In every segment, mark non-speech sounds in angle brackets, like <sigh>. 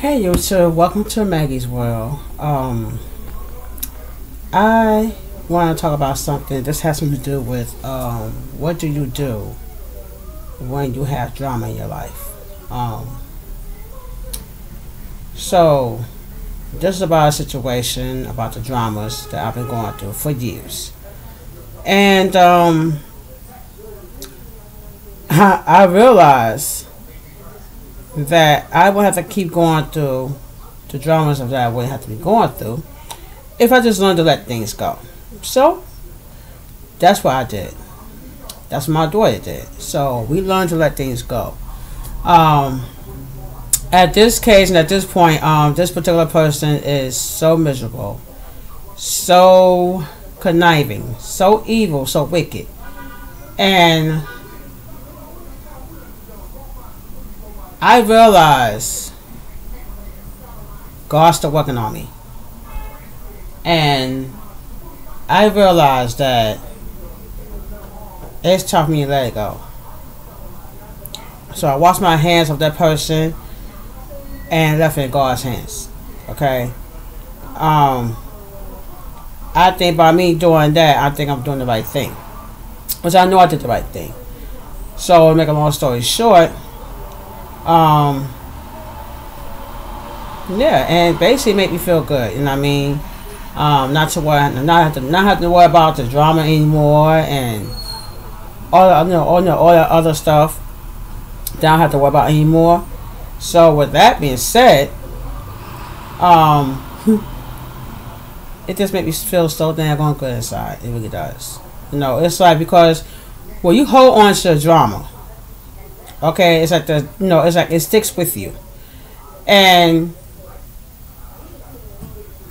Hey YouTube, welcome to Maggie's World. Um, I want to talk about something. This has something to do with um, what do you do when you have drama in your life. Um, so, this is about a situation about the dramas that I've been going through for years, and um, <laughs> I, I realized that I would have to keep going through the dramas of that I would have to be going through if I just learned to let things go. So that's what I did. That's what my daughter did. So we learned to let things go. Um, at this case and at this point, um, this particular person is so miserable, so conniving, so evil, so wicked, and I realized God's still working on me. And I realized that it's time for me to let it go. So I washed my hands of that person and left it in God's hands. Okay? Um I think by me doing that, I think I'm doing the right thing. Which I know I did the right thing. So to make a long story short, um yeah and basically make me feel good you know what i mean? Um not to worry not have to not have to worry about the drama anymore and all you know, all, you all that other stuff don't have to worry about anymore. So with that being said um it just makes me feel so damn good inside. It really does. You know it's like because well you hold on to the drama Okay, it's like the you know, it's like it sticks with you. And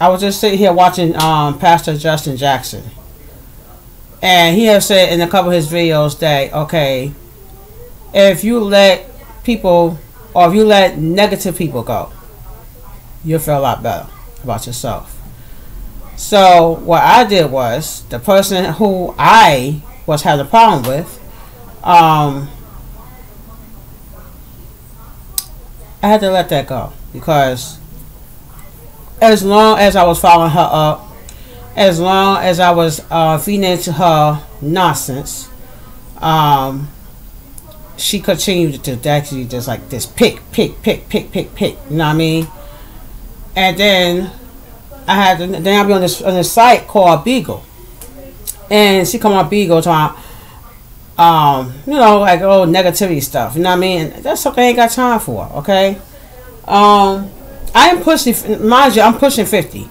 I was just sitting here watching um, Pastor Justin Jackson, and he has said in a couple of his videos that okay, if you let people or if you let negative people go, you'll feel a lot better about yourself. So what I did was the person who I was having a problem with, um, I had to let that go because as long as I was following her up, as long as I was uh, feeding into her nonsense, um, she continued to actually just like this pick, pick, pick, pick, pick, pick. You know what I mean? And then I had to, then I'll be on this on this site called Bigo, and she come on Bigo talking. Um, you know, like oh negativity stuff. You know what I mean? That's something I ain't got time for. Okay. Um, I am pushing. Mind you, I'm pushing fifty.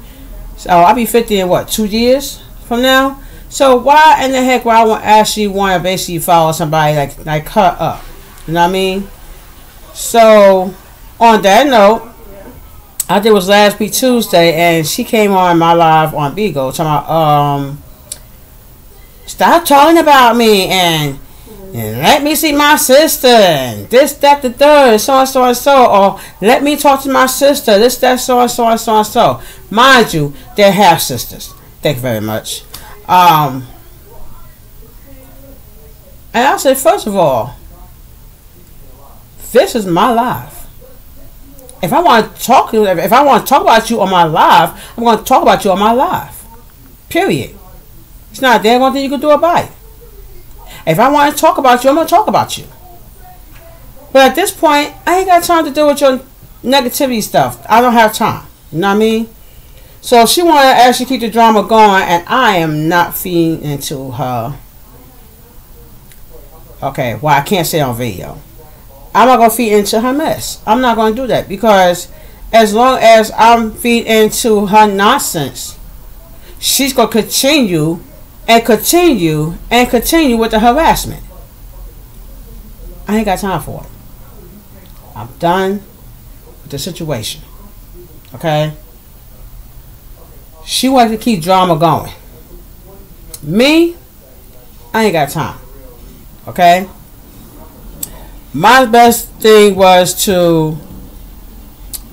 So I'll be fifty in what two years from now. So why in the heck would I want actually want to basically follow somebody like like her up? You know what I mean? So on that note, I did was last week Tuesday, and she came on my live on Bigo talking about um stop talking about me and, let me see my sister and this, that, the third, so and so and so, or let me talk to my sister, this, that, so and so and so and so. Mind you, they're half sisters. Thank you very much. Um, and I said, first of all, this is my life. If I want to talk, if I want to talk about you on my life, I'm going to talk about you on my life. Period. It's not damn one thing you can do about it. If I want to talk about you, I'm going to talk about you. But at this point, I ain't got time to deal with your negativity stuff. I don't have time. You know what I mean? So she wanted to actually keep the drama going, and I am not feeding into her. Okay, well, I can't say on video. I'm not going to feed into her mess. I'm not going to do that because as long as I'm feeding into her nonsense, she's going to continue and continue and continue with the harassment. I ain't got time for it. I'm done with the situation. Okay? She wanted to keep drama going. Me, I ain't got time. Okay? My best thing was to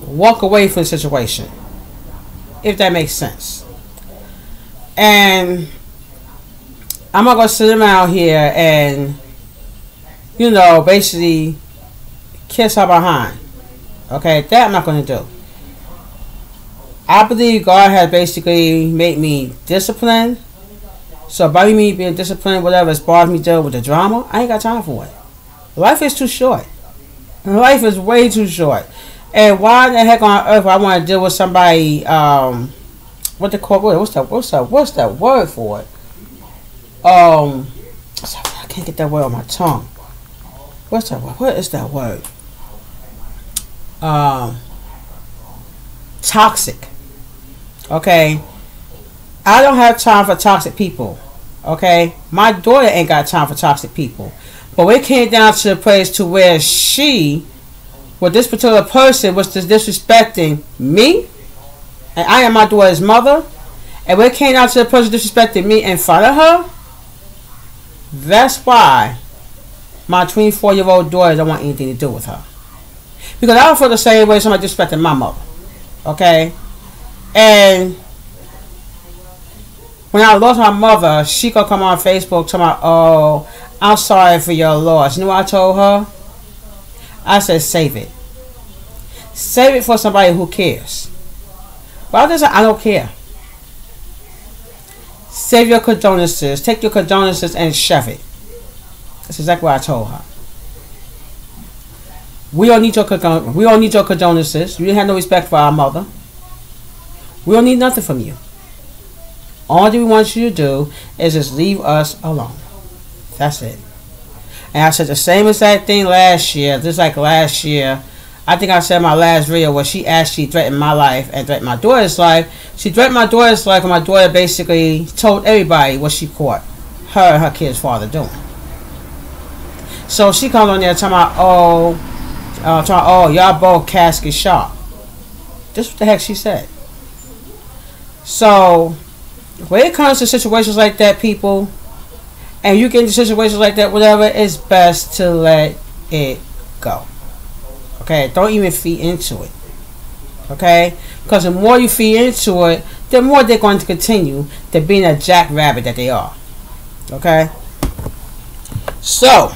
walk away from the situation. If that makes sense. And I'm not gonna sit him out here and, you know, basically kiss her behind. Okay, that I'm not to do. I believe God has basically made me disciplined. So by me being disciplined, whatever, as far as me dealing with the drama, I ain't got time for it. Life is too short. Life is way too short. And why the heck on earth I want to deal with somebody? Um, what the call? What's that? What's that? What's that word for it? Um, I can't get that word on my tongue. What's that word? What is that word? Um, toxic. Okay, I don't have time for toxic people. Okay, my daughter ain't got time for toxic people. But we came down to the place to where she, with this particular person, was just disrespecting me, and I am my daughter's mother, and we came down to the person disrespecting me in front of her. That's why my 24 year old daughter don't want anything to do with her. Because I don't feel the same way somebody disrespecting my mother. Okay? And when I lost my mother, she could come on Facebook talking about, oh, I'm sorry for your loss. You know what I told her? I said, save it. Save it for somebody who cares. But I just I don't care. Save your condolences. Take your condolences and shove it. That's exactly what I told her. We don't need your we don't need your condolences. You didn't have no respect for our mother. We don't need nothing from you. All we want you to do is just leave us alone. That's it. And I said the same exact thing last year. Just like last year, I think I said my last video where she actually threatened my life and threatened my daughter's life. She threatened my daughter's life, and my daughter basically told everybody what she caught her and her kid's father doing. So she comes on there talking about, oh, uh, talking, oh, y'all both casket sharp. Just what the heck she said. So, when it comes to situations like that, people, and you get into situations like that, whatever, it's best to let it go. Okay, don't even feed into it. Okay, because the more you feed into it, the more they're going to continue to being a jackrabbit that they are. Okay, so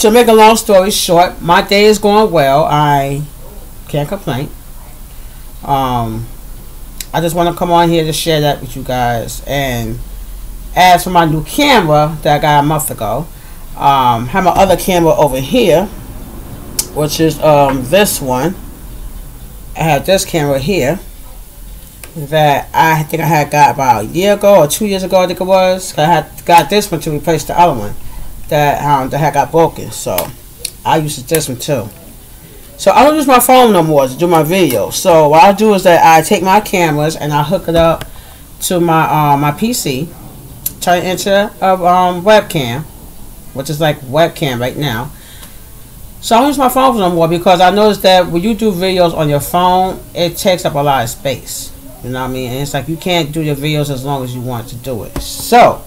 to make a long story short, my day is going well. I can't complain. Um, I just want to come on here to share that with you guys and as for my new camera that I got a month ago, um, have my other camera over here, which is um, this one. I have this camera here that I think I had got about a year ago or two years ago. I think it was. I had got this one to replace the other one that um, that had got broken. So I use this one too. So I don't use my phone no more to do my video. So what I do is that I take my cameras and I hook it up to my uh, my PC turn into a um, webcam, which is like webcam right now. So I don't use my phone for no more because I noticed that when you do videos on your phone, it takes up a lot of space. You know what I mean? And it's like you can't do your videos as long as you want to do it. So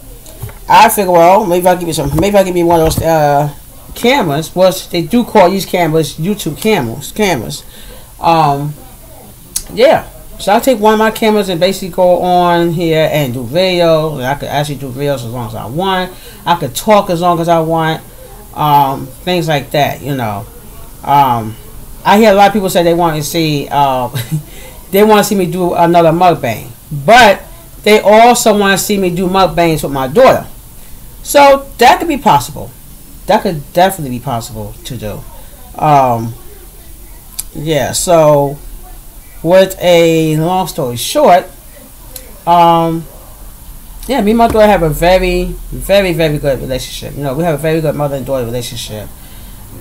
I figure, well, maybe I'll give you some. Maybe I'll give you one of those uh, cameras. Which they do call these cameras YouTube cameras. Cameras. Um, yeah. So I take one of my cameras and basically go on here and do videos. And I could actually do videos as long as I want. I could talk as long as I want. Um, things like that, you know. Um, I hear a lot of people say they want to see, uh, <laughs> they want to see me do another mukbang, but they also want to see me do mukbangs with my daughter. So that could be possible. That could definitely be possible to do. Um, yeah. So with a long story short, um, yeah, me and my daughter have a very, very, very good relationship. You know, we have a very good mother and daughter relationship.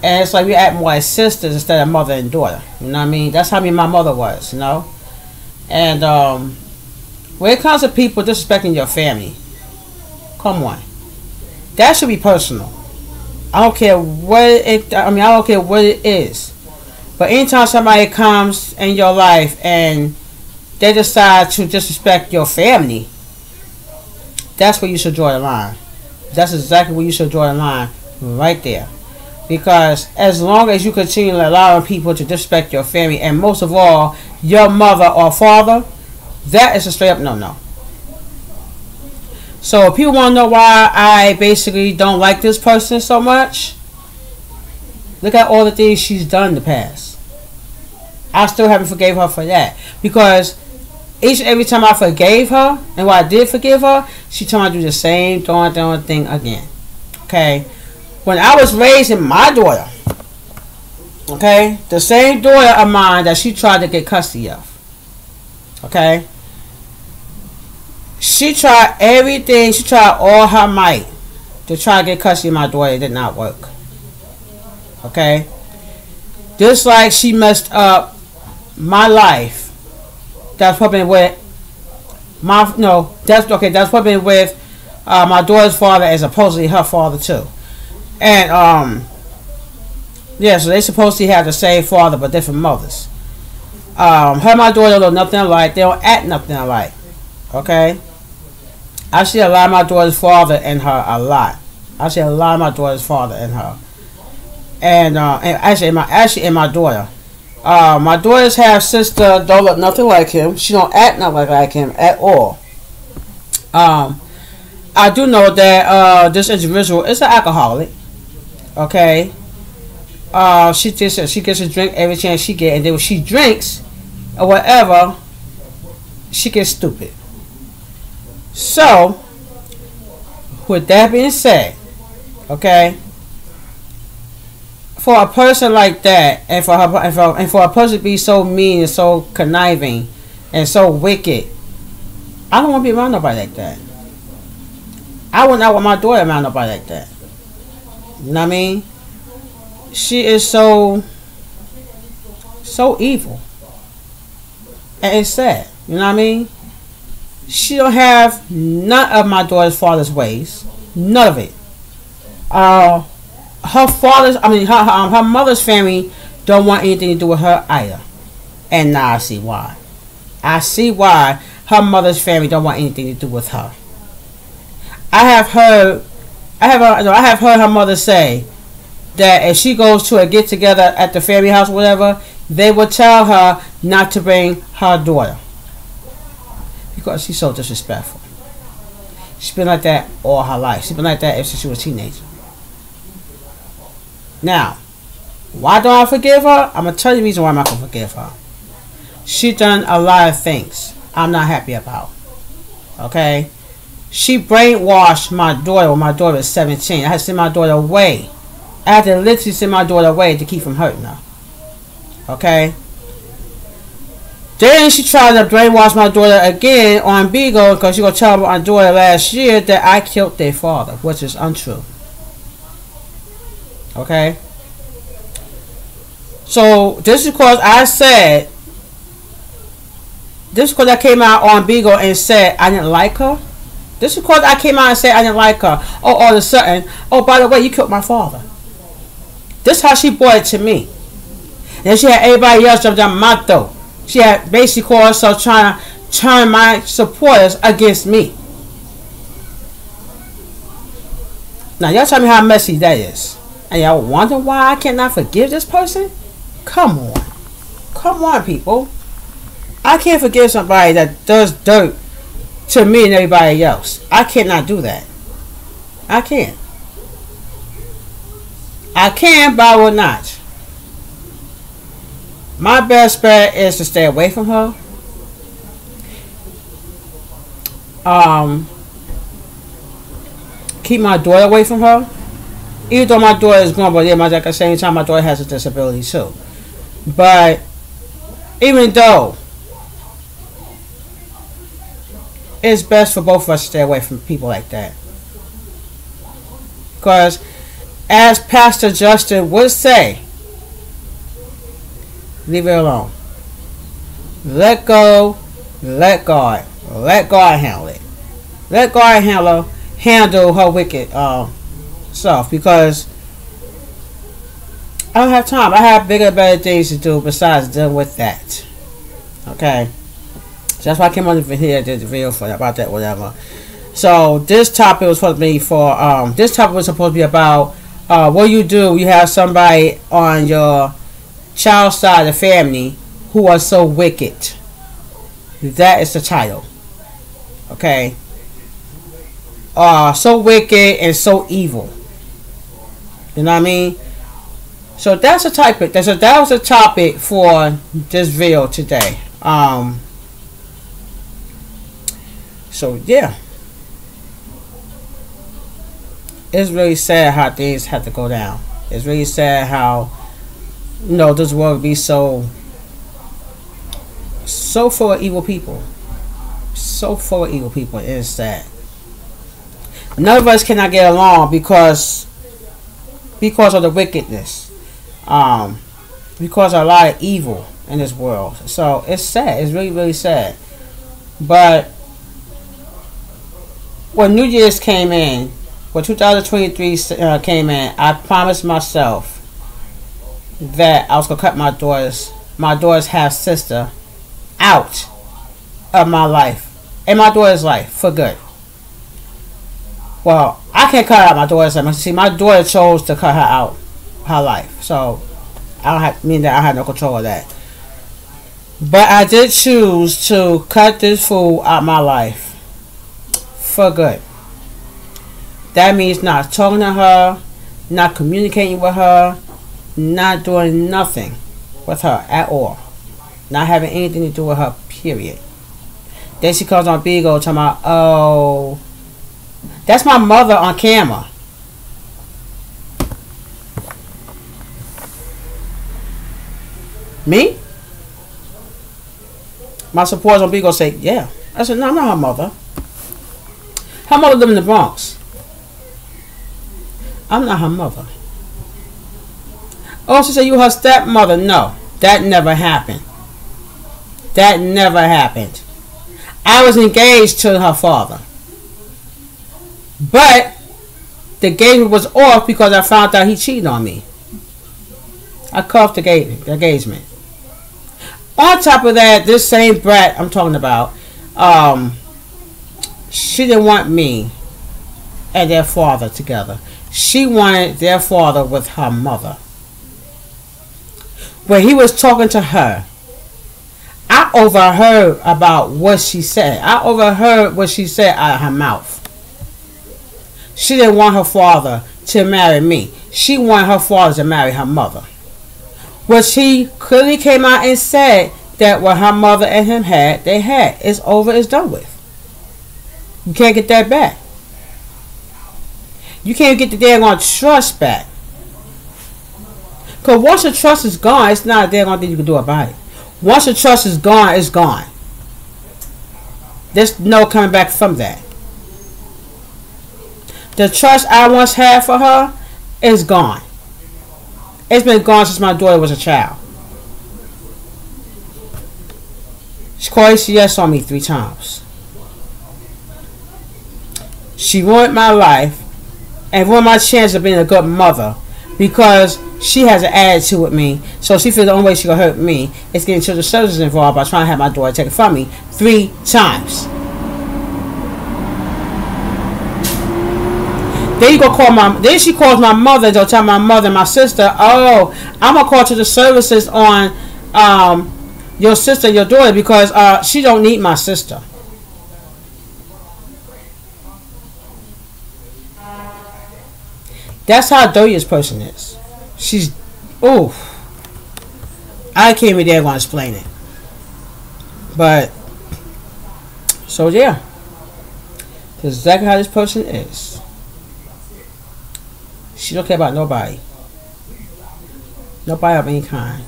And it's like we act more as sisters instead of mother and daughter. You know what I mean? That's how me and my mother was, you know? And um, when it comes to people disrespecting your family, come on. That should be personal. I don't care what it I mean I don't care what it is. But anytime somebody comes in your life and they decide to disrespect your family, that's where you should draw the line. That's exactly where you should draw the line, right there. Because as long as you continue allowing people to disrespect your family, and most of all, your mother or father, that is a straight up no no. So if people want to know why I basically don't like this person so much, Look at all the things she's done in the past. I still haven't forgave her for that because each and every time I forgave her and what I did forgive her, she told me to do the same darn darn thing again. Okay, when I was raising my daughter, okay, the same daughter of mine that she tried to get custody of. Okay, she tried everything. She tried all her might to try to get custody of my daughter. It did not work. Okay, just like she messed up my life. That's probably with my no. That's okay. That's probably with uh, my daughter's father and supposedly her father too. And um, yeah, so they supposedly have the same father but different mothers. Um, her and my daughter don't look nothing alike. They don't act nothing alike. Okay. I see a lot of my daughter's father and her a lot. I see a lot of my daughter's father and her. And, uh, and actually, my actually, and my daughter. Uh, my daughter's half sister don't look nothing like him. She don't act nothing like him at all. Um, I do know that uh, this individual is an alcoholic. Okay. Uh, she just she gets a drink every chance she get, and then when she drinks or whatever, she gets stupid. So, with that being said, okay, for a person like that, and for her, and for, and for a person to be so mean and so conniving and so wicked, I don't want to be around nobody like that. I would not want my daughter around nobody like that. You know what I mean? She is so, so evil. And it's sad. You know what I mean? She don't have none of my daughter's father's ways. None of it. Uh, her father's, I mean, her, um, her mother's family don't want anything to do with her either. And now I see why. I see why her mother's family don't want anything to do with her. I have heard, I have, uh, I have heard her mother say that if she goes to a get together at the family house, whatever, they will tell her not to bring her daughter because she's so disrespectful. She's been like that all her life. She's been like that ever since she was a teenager. Now, why don't I forgive her? I'm gonna tell you the reason why I'm not gonna forgive her. She done a lot of things I'm not happy about. Okay? She brainwashed my daughter when my daughter was 17. I had to send my daughter away. I had to literally send my daughter away to keep from hurting her. Okay? Then she tried to brainwash my daughter again on Bigo because she gonna tell my daughter last year that I killed their father, which is untrue. Okay? So this is because I said this is because I came out on Bigo and said I didn't like her. This is because I came out and said I didn't like her. Oh, all of a sudden, oh, by the way, you killed my father. This is how she brought it to me. And she had everybody else jump down my throat. She had basically called herself trying to turn my supporters against me. Now, y'all tell me how messy that is. And y'all wonder why I cannot forgive this person? Come on. Come on, people. I can't forgive somebody that does dirt to me and everybody else. I cannot do that. I can't. I can, but I will not. My best bet is to stay away from her. Um, keep my daughter away from her. Even though my daughter is grown, but yeah, my, like at the same time, my daughter has a disability too. But even though it's best for both of us to stay away from people like that. Because, as Pastor Justin would say, leave it alone. Let go, let God, let God handle it. Let God handle handle her wicked uh, stuff because I don't have time. I have bigger, better things to do besides dealing with that. Okay. So that's why I came on here did the video for about that, whatever. So this topic was supposed to be for um this topic was supposed to be about uh what you do. You have somebody on your child side of the family who are so wicked. That is the title. Okay. Uh so wicked and so evil. You know what I mean? So that's a topic. That's a, that was a topic for this video today. Um. So yeah, it's really sad how things have to go down. It's really sad how you know this world be so so full of evil people. So full of evil people. It is sad. None of us cannot get along because because of the wickedness. Um, because of a lot of evil in this world. So it's sad. It's really, really sad. But when New Year's came in, when 2023 uh, came in, I promised myself that I was gonna cut my daughter's my daughter's half sister out of my life in my daughter's life for good. Well, I can't cut out my daughter's life. See, my daughter chose to cut her out her life, so I don't have mean that I have no control of that. But I did choose to cut this fool out my life for good. That means not talking to her, not communicating with her, not doing nothing with her at all. Not having anything to do with her, period. Then she comes on Bigo talking about, oh, that's my mother on camera. Me? My supporters on Bigo say, yeah. I said, no, I'm not her mother. Her mother lived in the Bronx. I'm not her mother. Oh, she said you her stepmother. No, that never happened. That never happened. I was engaged to her father. But the engagement was off because I found out he cheated on me. I cut off the engagement. On top of that, this same brat I'm talking about, um, she didn't want me and their father together. She wanted their father with her mother. When he was talking to her, I overheard about what she said. I overheard what she said out of her mouth. She didn't want her father to marry me. She wanted her father to marry her mother. Which he clearly came out and said that what her mother and him had, they had. It's over, it's done with. You can't get that back. You can't get the damn trust back. Because once the trust is gone, it's not a damn thing you can do about it. Once the trust is gone, it's gone. There's no coming back from that. The trust I once had for her is gone. It's been gone since my daughter was a child. She called ACS on me three times. She ruined my life and ruined my chance of being a good mother because she has an attitude with me. So she feels the only way she can hurt me is getting children's services involved by trying to have my daughter taken from me three times. Then you go call my. Then she calls my mother. They'll tell my mother my sister, "Oh, I'm gonna call to the services on um, your sister, your daughter, because uh, she don't need my sister." That's how dirty this person is. She's, oh, I can't even dare to explain it. But, so yeah. That's exactly how this person is. She don't care about nobody. Nobody of any kind.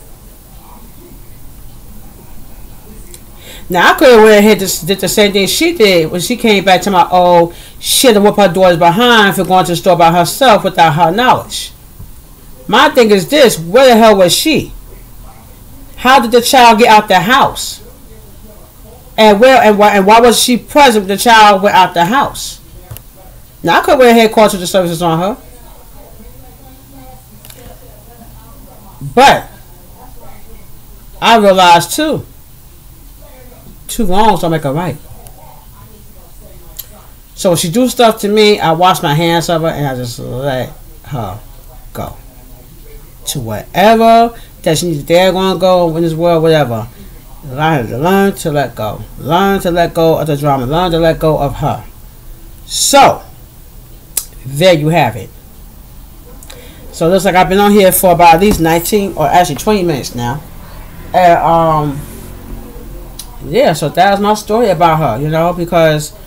Now I could have went ahead and did the same thing she did when she came back to my oh she had to whip her daughter's behind for going to the store by herself without her knowledge. My thing is this: where the hell was she? How did the child get out the house? And where and why and why was she present the child went out the house? Now I could went ahead and called the services on her. But I realized too two wrongs don't make a right. So when she do stuff to me, I wash my hands of her and I just let her go. To whatever that she needs they're gonna go in this world, whatever. Learn to learn to let go. Learn to let go of the drama. Learn to let go of her. So there you have it. So it looks like I've been on here for about at least 19 or actually 20 minutes now. And um yeah, so that's my story about her, you know, because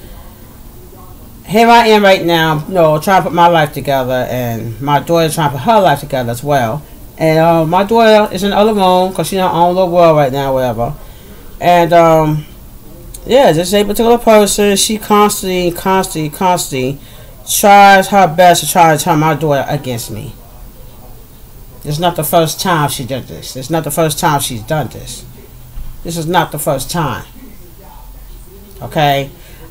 here I am right now, you know, trying to put my life together, and my daughter trying to put her life together as well. And uh, my daughter is in the other room because she's in her own little world right now, whatever. And um, yeah, this a particular person, she constantly, constantly, constantly tries her best to try to turn my daughter against me. It's not the first time she did this. It's not the first time she's done this. This is not the first time. Okay?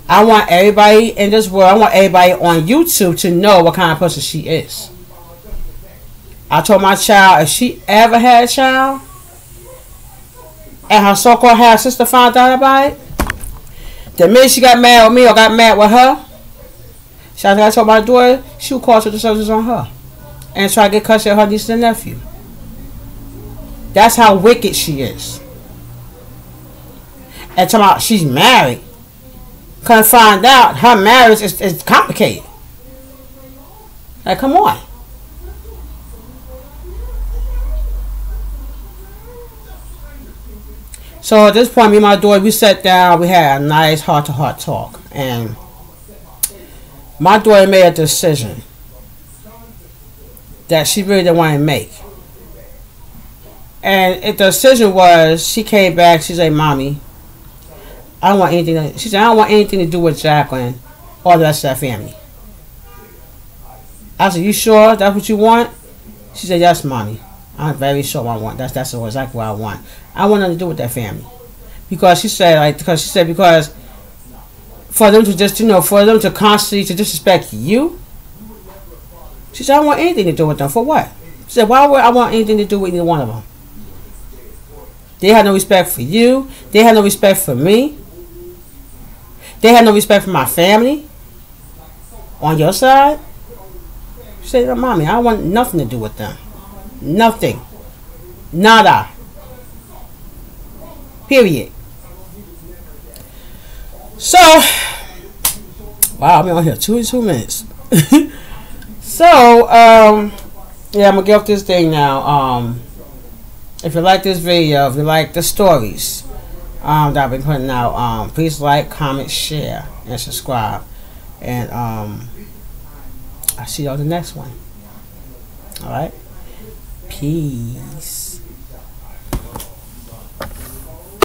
I want everybody in this world, I want everybody on YouTube to know what kind of person she is. I told my child if she ever had a child and her so called half sister found out about it, the minute she got mad with me or got mad with her, she I told my daughter she would call to the services on her and try to get custody of her niece and nephew. That's how wicked she is and talking about she's married. Come find out her marriage is, is complicated. Like, come on. So at this point, me and my daughter, we sat down, we had a nice heart to heart talk. And my daughter made a decision that she really didn't want to make. And if the decision was, she came back, she said, Mommy, I don't want anything. To, she said, I don't want anything to do with Jacqueline or the rest of that family. I said, You sure that's what you want? She said, Yes, mommy. I'm very sure I want. That's that's exactly what I want. I want nothing to do with that family. Because she said, like, because she said, because for them to just, you know, for them to constantly to disrespect you. She said, I don't want anything to do with them. For what? She said, Why would I want anything to do with either one of them? They had no respect for you. They had no respect for me. They had no respect for my family. On your side, She said, Mommy, I want nothing to do with them. Nothing. Nada. Period. So, wow, I'm on here two two minutes. <laughs> so, um, yeah, I'm gonna off this thing now. Um, if you like this video, if you like the stories, um, that I've been putting out. Um, please like, comment, share, and subscribe. And um, I'll see you on the next one. All right. Peace.